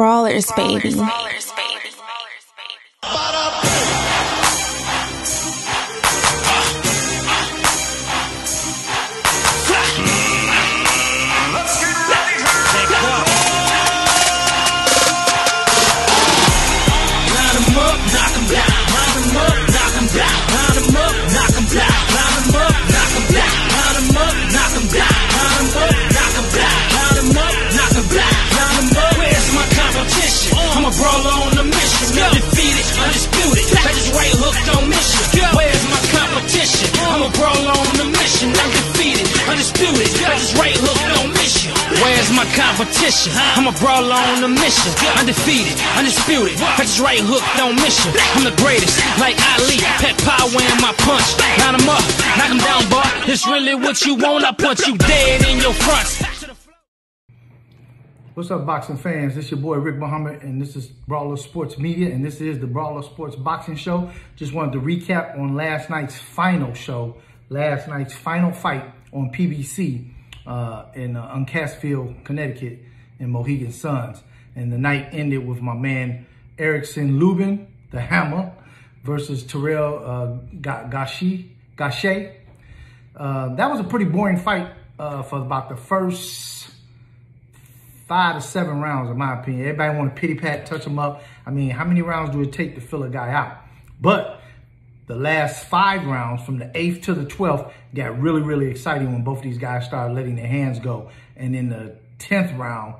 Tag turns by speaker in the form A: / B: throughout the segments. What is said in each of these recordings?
A: Brawlers, baby.
B: I'm just right on mission. Where's my competition? I'm a brawler on a mission. Undefeated, undisputed. I just right on mission. I'm the greatest, like Ali. Pet power in my punch. Line 'em up, knock 'em down, boy. It's really what you want. I punch you dead in your fronts.
C: What's up, boxing fans? This is your boy Rick Muhammad, and this is Brawler Sports Media, and this is the Brawler Sports Boxing Show. Just wanted to recap on last night's final show, last night's final fight on PBC uh, in uh, Uncasville, Connecticut, in Mohegan Suns. And the night ended with my man Erickson Lubin, the Hammer, versus Terrell uh, Gashi, Gache. Uh, that was a pretty boring fight uh, for about the first five to seven rounds, in my opinion. Everybody want to pity pat, touch them up. I mean, how many rounds do it take to fill a guy out? But the last five rounds, from the eighth to the 12th, got really, really exciting when both of these guys started letting their hands go. And in the 10th round,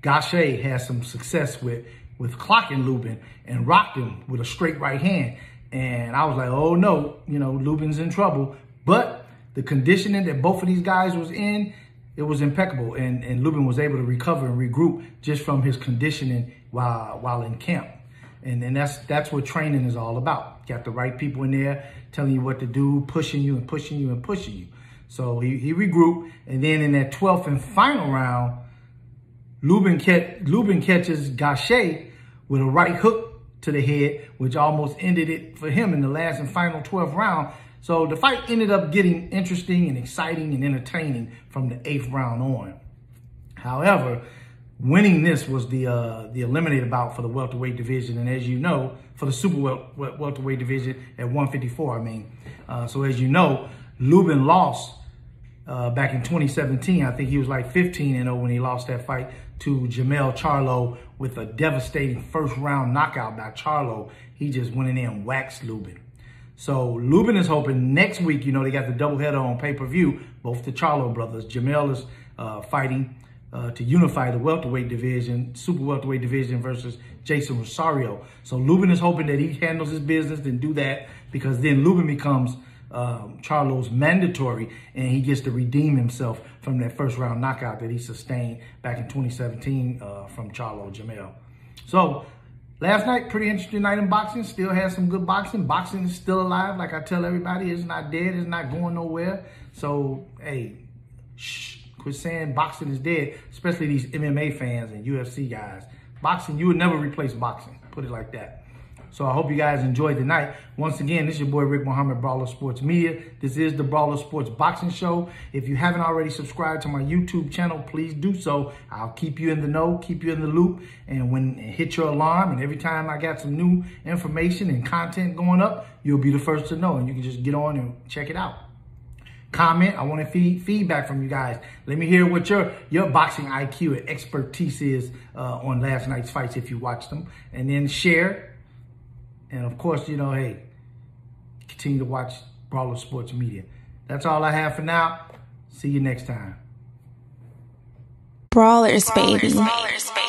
C: Gache had some success with, with clocking Lubin and rocked him with a straight right hand. And I was like, oh no, you know, Lubin's in trouble. But the conditioning that both of these guys was in, it was impeccable. And, and Lubin was able to recover and regroup just from his conditioning while while in camp. And, and that's that's what training is all about. Got the right people in there telling you what to do, pushing you and pushing you and pushing you. So he, he regrouped. And then in that 12th and final round, Lubin, catch, Lubin catches Gache with a right hook to the head, which almost ended it for him in the last and final 12th round. So the fight ended up getting interesting and exciting and entertaining from the eighth round on. However, winning this was the uh, the eliminated bout for the welterweight division, and as you know, for the super wel welterweight division at 154. I mean, uh, so as you know, Lubin lost uh, back in 2017. I think he was like 15 and 0 when he lost that fight to Jermell Charlo with a devastating first round knockout by Charlo. He just went in there and waxed Lubin. So Lubin is hoping next week, you know, they got the doubleheader on pay-per-view. Both the Charlo brothers. Jermell is uh, fighting uh, to unify the welterweight division, super welterweight division versus Jeison Rosario. So Lubin is hoping that he handles his business and do that because then Lubin becomes um, Charlo's mandatory and he gets to redeem himself from that first round knockout that he sustained back in 2017 uh, from Charlo Jamel. So Last night, pretty interesting night in boxing. Still had some good boxing. Boxing is still alive. Like I tell everybody, it's not dead. It's not going nowhere. So, hey, shh, quit saying boxing is dead, especially these MMA fans and UFC guys. Boxing, you would never replace boxing. Put it like that. So I hope you guys enjoyed the night. Once again, this is your boy Rick Muhammad, Brawler Sports Media. This is the Brawler Sports Boxing Show. If you haven't already subscribed to my YouTube channel, please do so. I'll keep you in the know, keep you in the loop, and when hit your alarm, and every time I got some new information and content going up, you'll be the first to know, and you can just get on and check it out comment. I want to feed feedback from you guys. Let me hear what your your boxing IQ and expertise is uh, on last night's fights if you watched them, and then share and of course, you know, hey, continue to watch Brawler Sports Media. That's all I have for now. See you next time.
A: Brawlers, baby. Brawlers, baby.